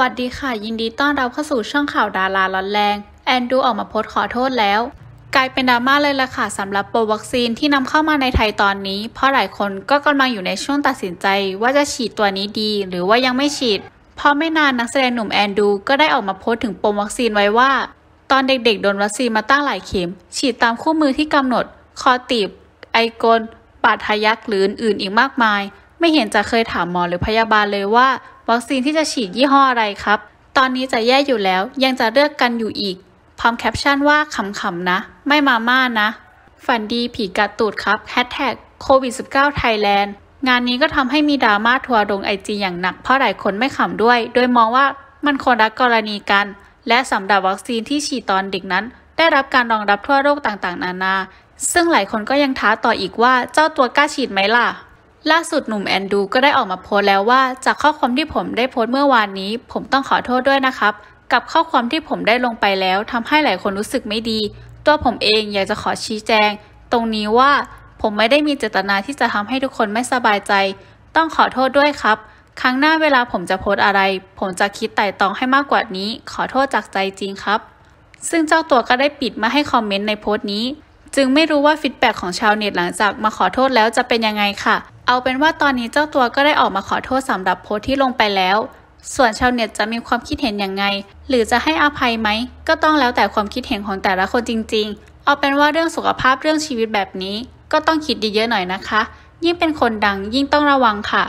วัสดีค่ะ ยินดีต้อนรับเข้าสู่ช่องข่าวดาราร้อนแรง แอนดูออกมาโพสขอโทษแล้ว กลายเป็นดราม่าเลยล่ะค่ะสำหรับโปรวัคซีนที่นำเข้ามาในไทยตอนนี้ เพราะหลายคนก็กำลังอยู่ในช่วงตัดสินใจ ว่าจะฉีดตัวนี้ดี หรือว่ายังไม่ฉีดเพราะไม่นานนักแสดงหนุ่มแอนดูก็ได้ออกมาโพสถึงปมวัคซีนไว้ว่า ตอนเด็กๆโดนวัคซีนมาตั้งหลายเข็ม ฉีดตามคู่มือที่กำหนด คอตีบไอกลบาดทะยักหรืออื่นๆอีกมากมาย ไม่เห็นจะเคยถามหมอหรือพยาบาลเลยว่า วัคซีนที่จะฉีดยี่ห้ออะไรครับ ตอนนี้จะแย่อยู่แล้วยังจะเลือกกันอยู่อีก พร้อมแคปชั่นว่าขำๆนะ ไม่มาม่านะ ฝันดีผีกัดตูดครับแฮชแท็กโควิด -19 ไทยแลนด์งานนี้ก็ทำให้มีดราม่าทัวร์ลง IG อย่างหนักเพราะหลายคนไม่ขำด้วย โดยมองว่ามันคนละกรณีกัน และสำหรับวัคซีนที่ฉีดตอนเด็กนั้น ได้รับการรองรับทั่วโลกต่างๆ นานา ซึ่งหลายคนก็ยังท้าต่ออีกว่าเจ้าตัวกล้าฉีดไหมล่ะ ล่าสุดหนุ่มแอนดูก็ได้ออกมาโพสต์แล้วว่า จากข้อความที่ผมได้โพสต์เมื่อวานนี้ ผมต้องขอโทษด้วยนะครับ กับข้อความที่ผมได้ลงไปแล้วทำให้หลายคนรู้สึกไม่ดี ตัวผมเองอยากจะขอชี้แจง ตรงนี้ว่าผมไม่ได้มีเจตนาที่จะทำให้ทุกคนไม่สบายใจ ต้องขอโทษด้วยครับ ครั้งหน้าเวลาผมจะโพสต์อะไร ผมจะคิดไต่ตองให้มากกว่านี้ ขอโทษจากใจจริงครับ ซึ่งเจ้าตัวก็ได้ปิดมาให้คอมเมนต์ในโพสต์นี้ จึงไม่รู้ว่าฟีดแบ็ของชาวเน็ตหลังจากมาขอโทษแล้วจะเป็นยังไงค่ะ เอาเป็นว่าตอนนี้เจ้าตัวก็ได้ออกมาขอโทษสำหรับโพสต์ที่ลงไปแล้ว ส่วนชาวเน็ตจะมีความคิดเห็นยังไง หรือจะให้อภัยไหม ก็ต้องแล้วแต่ความคิดเห็นของแต่ละคนจริง ๆ เอาเป็นว่าเรื่องสุขภาพเรื่องชีวิตแบบนี้ ก็ต้องคิดดีเยอะหน่อยนะคะ ยิ่งเป็นคนดังยิ่งต้องระวังค่ะ